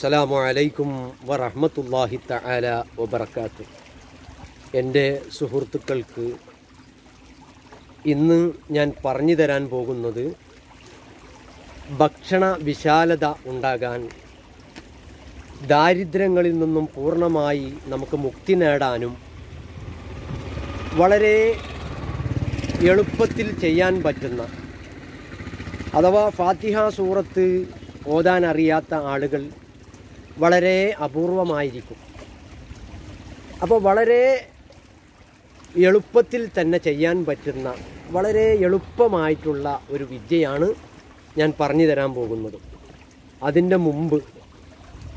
അസ്സലാമു അലൈക്കും വറഹമത്തല്ലാഹി തആല വബറകാത്തു എന്റെ സുഹൃത്തുക്കൾക്ക് ഇന്ന് ഞാൻ പറഞ്ഞു തരാൻ പോകുന്നത് ഭക്ഷണ വിശാലത ഉണ്ടാകാൻ ദാരിദ്ര്യങ്ങളിൽ നിന്നും പൂർണമായി നമുക്ക് മുക്തി നേടാനും വളരെ എളുപ്പത്തിൽ ചെയ്യാൻ പറ്റുന്ന അഥവാ ഫാത്തിഹ സൂറത്ത് ഓതാൻ അറിയാത്ത ആളുകൾ വളരെ അപൂർവമായിരിക്കും. അപ്പോൾ വളരെ എളുപ്പത്തിൽ തന്നെ ചെയ്യാൻ പറ്റുന്ന വളരെ എളുപ്പമായിട്ടുള്ള ഒരു വിദ്യയാണ് ഞാൻ പറഞ്ഞു തരാൻ പോകുന്നത്. അതിന്റെ മുമ്പ്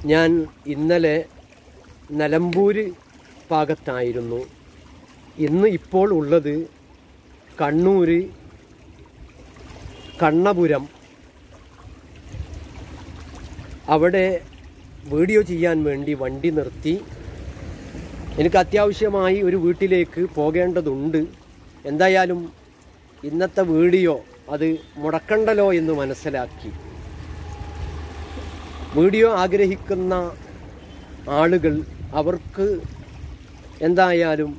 ഞാൻ ഇന്നലെ നിലമ്പൂർ ഭാഗത്തായിരുന്നു. ഇന്ന് ഇപ്പോൾ ഉള്ളത് കണ്ണൂർ കണ്ണപുരം. അവിടെ വീഡിയോ ചെയ്യാൻ വേണ്ടി വണ്ടി നിർത്തി. എനിക്ക് അത്യാവശ്യമായി ഒരു വീട്ടിലേക്ക് പോകേണ്ടതുണ്ട്. എന്തായാലും ഇന്നത്തെ വീഡിയോ അത് മുടക്കണ്ടല്ലോ എന്ന് മനസ്സിലാക്കി. വീഡിയോ ആഗ്രഹിക്കുന്ന ആളുകൾ അവർക്ക് എന്തായാലും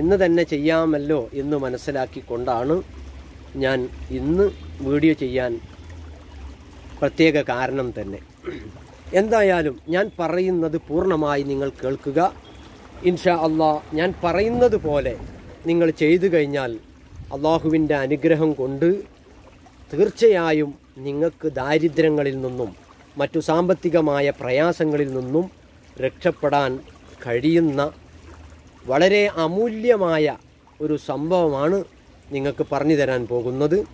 ഇന്ന് തന്നെ ചെയ്യാമല്ലോ എന്ന് മനസ്സിലാക്കിക്കൊണ്ടാണ് ഞാൻ ഇന്ന് വീഡിയോ ചെയ്യാൻ പ്രത്യേക കാരണം തന്നെ. എന്തായാലും ഞാൻ പറയുന്നത് പൂർണമായി നിങ്ങൾ കേൾക്കുക. ഇൻഷാ അള്ളാ ഞാൻ പറയുന്നത് പോലെ നിങ്ങൾ ചെയ്തു കഴിഞ്ഞാൽ അള്ളാഹുവിന്റെ അനുഗ്രഹം കൊണ്ട് തീർച്ചയായും നിങ്ങൾക്ക് ദാരിദ്ര്യങ്ങളിൽ നിന്നും മറ്റു സാമ്പത്തികമായ പ്രയാസങ്ങളിൽ നിന്നും രക്ഷപ്പെടാൻ കഴിയുന്ന വളരെ അമൂല്യമായ ഒരു സംഭവമാണ് നിങ്ങൾക്ക് പറഞ്ഞു തരാൻ പോകുന്നത്.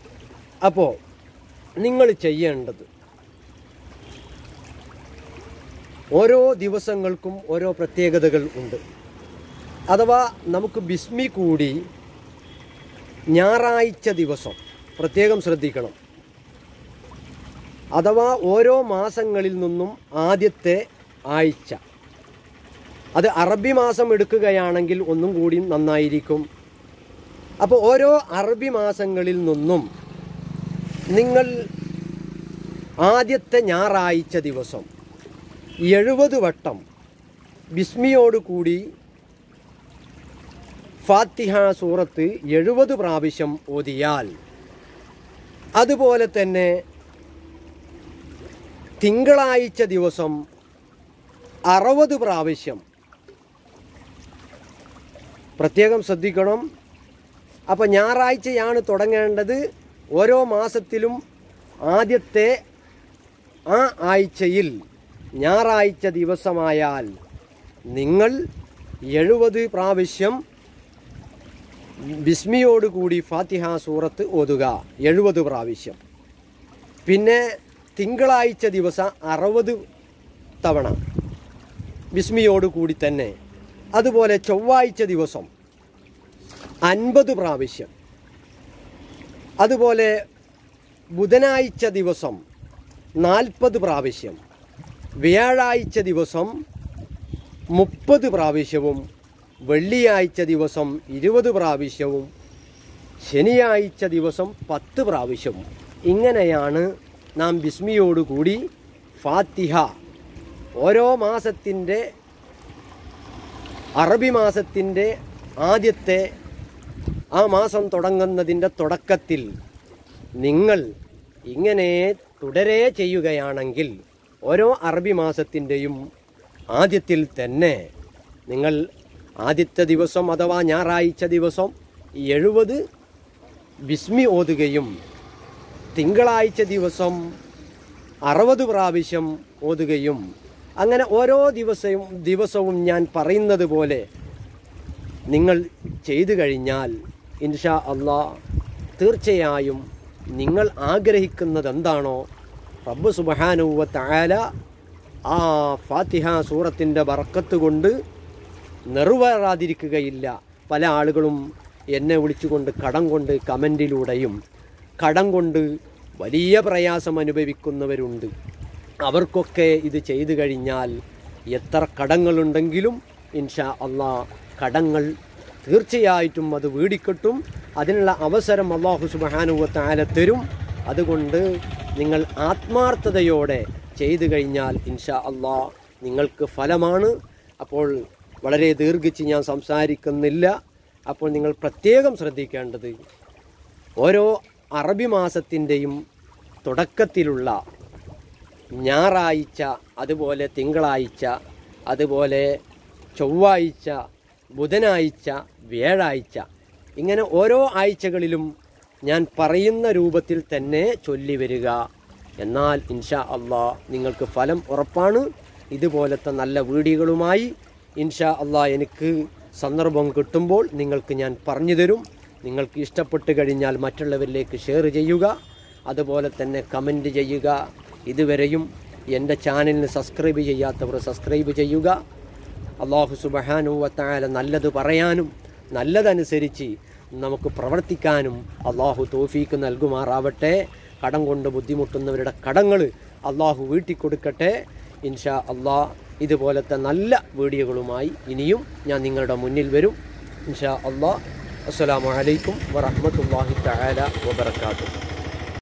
അപ്പോൾ നിങ്ങൾ ചെയ്യേണ്ടത് ഓരോ ദിവസങ്ങൾക്കും ഓരോ പ്രത്യേകതകൾ ഉണ്ട്. അഥവാ നമുക്ക് ബിസ്മി കൂടി ഞായറാഴ്ച ദിവസം പ്രത്യേകം ശ്രദ്ധിക്കണം. അഥവാ ഓരോ മാസങ്ങളിൽ നിന്നും ആദ്യത്തെ ആഴ്ച. അത് അറബി മാസം എടുക്കുകയാണെങ്കിൽ ഒന്നും കൂടി നന്നായിരിക്കും. അപ്പോൾ ഓരോ അറബി മാസങ്ങളിൽ നിന്നും നിങ്ങൾ ആദ്യത്തെ ഞായറാഴ്ച ദിവസം എഴുപത് വട്ടം ബിസ്മിയോടുകൂടി ഫാത്തിഹ സൂറത്ത് എഴുപത് പ്രാവശ്യം ഓതിയാൽ അതുപോലെ തന്നെ തിങ്കളാഴ്ച ദിവസം അറുപത് പ്രാവശ്യം. പ്രത്യേകം ശ്രദ്ധിക്കണം. അപ്പോൾ ഞായറാഴ്ചയാണ് തുടങ്ങേണ്ടത്. ഓരോ മാസത്തിലും ആദ്യത്തെ ആ ആഴ്ചയിൽ ഞായറാഴ്ച ദിവസമായാൽ നിങ്ങൾ എഴുപത് പ്രാവശ്യം ബിസ്മിയോടുകൂടി ഫാത്തിഹ സൂറത്ത് ഓതുക. എഴുപത് പ്രാവശ്യം. പിന്നെ തിങ്കളാഴ്ച ദിവസം അറുപത് തവണ ബിസ്മിയോടുകൂടി തന്നെ. അതുപോലെ ചൊവ്വാഴ്ച ദിവസം അൻപത് പ്രാവശ്യം. അതുപോലെ ബുധനാഴ്ച ദിവസം നാൽപ്പത് പ്രാവശ്യം. വ്യാഴാഴ്ച ദിവസം മുപ്പത് പ്രാവശ്യവും വെള്ളിയാഴ്ച ദിവസം ഇരുപത് പ്രാവശ്യവും ശനിയാഴ്ച ദിവസം പത്ത് പ്രാവശ്യവും. ഇങ്ങനെയാണ് നാം ബിസ്മിയോടുകൂടി ഫാത്തിഹ. ഓരോ മാസത്തിന്റെ അറബി മാസത്തിന്റെ ആദ്യത്തെ ആ മാസം തുടങ്ങുന്നതിന്റെ തുടക്കത്തിൽ നിങ്ങൾ ഇങ്ങനെ തുടരെ ചെയ്യുകയാണെങ്കിൽ ഓരോ അറബി മാസത്തിന്റെയും ആദ്യത്തിൽ തന്നെ നിങ്ങൾ ആദ്യത്തെ ദിവസം അഥവാ ഞായറാഴ്ച ദിവസം എഴുപത് ബിസ്മി ഓതുകയും തിങ്കളാഴ്ച ദിവസം അറുപത് പ്രാവശ്യം ഓതുകയും അങ്ങനെ ഓരോ ദിവസവും ദിവസവും ഞാൻ പറയുന്നത് പോലെ നിങ്ങൾ ചെയ്തു കഴിഞ്ഞാൽ ഇൻഷാ അള്ളാ തീർച്ചയായും നിങ്ങൾ ആഗ്രഹിക്കുന്നത് എന്താണോ റബ്ബ് സുബഹാനുവത്ത ആല ആ ഫാത്തിഹ സൂറത്തിന്റെ വറക്കത്ത് കൊണ്ട് നിറവേറാതിരിക്കുകയില്ല. പല ആളുകളും എന്നെ വിളിച്ചുകൊണ്ട് കടം കൊണ്ട് കമന്റിലൂടെയും കടം കൊണ്ട് വലിയ പ്രയാസം അനുഭവിക്കുന്നവരുണ്ട്. അവർക്കൊക്കെ ഇത് ചെയ്തു കഴിഞ്ഞാൽ എത്ര കടങ്ങളുണ്ടെങ്കിലും ഇൻഷാ അള്ളാ കടങ്ങൾ തീർച്ചയായിട്ടും അത് വീടിക്കെട്ടും. അതിനുള്ള അവസരം അള്ളാഹു സുബാനുവത്താല തരും. അതുകൊണ്ട് നിങ്ങൾ ആത്മാർത്ഥതയോടെ ചെയ്തു കഴിഞ്ഞാൽ ഇൻഷാ അള്ളാ നിങ്ങൾക്ക് ഫലമാണ്. അപ്പോൾ വളരെ ദീർഘിച്ച് ഞാൻ സംസാരിക്കുന്നില്ല. അപ്പോൾ നിങ്ങൾ പ്രത്യേകം ശ്രദ്ധിക്കേണ്ടത് ഓരോ അറബി മാസത്തിന്റെയും തുടക്കത്തിലുള്ള ഞായറാഴ്ച അതുപോലെ തിങ്കളാഴ്ച അതുപോലെ ചൊവ്വാഴ്ച ബുധനാഴ്ച വ്യാഴാഴ്ച ഇങ്ങനെ ഓരോ ആഴ്ചകളിലും ഞാൻ പറയുന്ന രൂപത്തിൽ തന്നെ ചൊല്ലി വരിക. എന്നാൽ ഇൻഷാ അള്ളാ നിങ്ങൾക്ക് ഫലം ഉറപ്പാണ്. ഇതുപോലത്തെ നല്ല വീഡിയോകളുമായി ഇൻഷാ അള്ളാ എനിക്ക് സന്ദർഭം കിട്ടുമ്പോൾ നിങ്ങൾക്ക് ഞാൻ പറഞ്ഞു തരും. നിങ്ങൾക്ക് ഇഷ്ടപ്പെട്ട് കഴിഞ്ഞാൽ മറ്റുള്ളവരിലേക്ക് ഷെയർ ചെയ്യുക. അതുപോലെ തന്നെ കമന്റ് ചെയ്യുക. ഇതുവരെയും എന്റെ ചാനലിന് സബ്സ്ക്രൈബ് ചെയ്യാത്തവർ സബ്സ്ക്രൈബ് ചെയ്യുക. അള്ളാഹു സുബഹാനുവത്തായ നല്ലത് പറയാനും നല്ലതനുസരിച്ച് നമുക്ക് പ്രവർത്തിക്കാനും അള്ളാഹു തോഫീക്ക് നൽകുമാറാവട്ടെ. കടം കൊണ്ട് ബുദ്ധിമുട്ടുന്നവരുടെ കടങ്ങൾ അള്ളാഹു വീട്ടിക്കൊടുക്കട്ടെ. ഇൻഷാ അള്ളാ ഇതുപോലത്തെ നല്ല വീഡിയോകളുമായി ഇനിയും ഞാൻ നിങ്ങളുടെ മുന്നിൽ വരും. ഇൻഷാ അള്ളാ അസ്സാം വലൈക്കും വറഹ്മത്തുള്ളാഹി തആല വബറകാതുഹു.